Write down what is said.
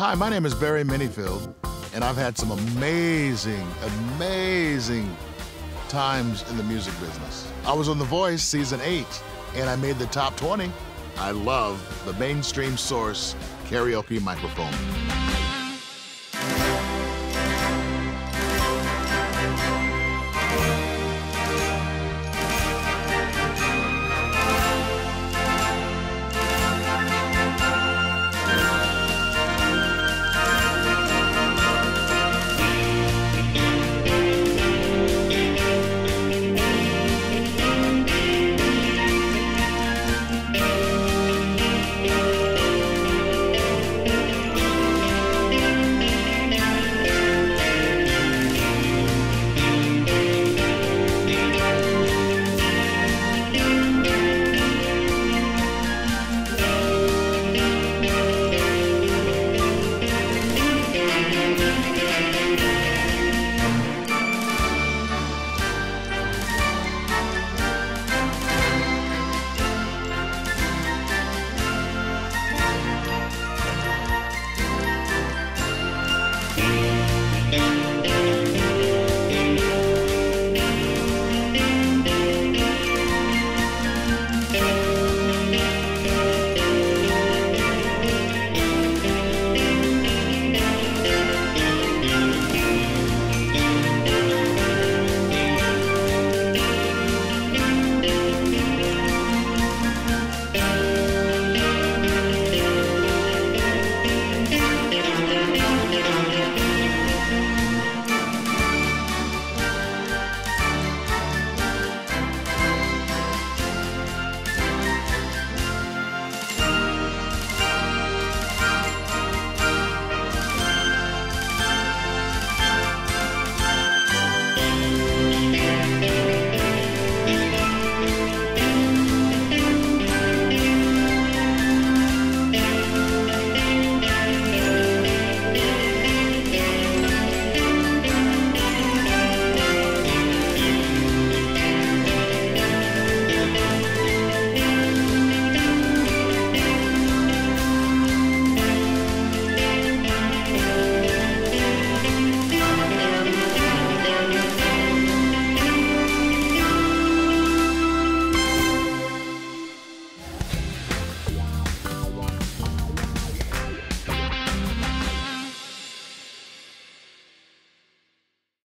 Hi, my name is Barry Minifield, and I've had some amazing, amazing times in the music business. I was on The Voice season eight, and I made the top 20. I love the mainstream source karaoke microphone.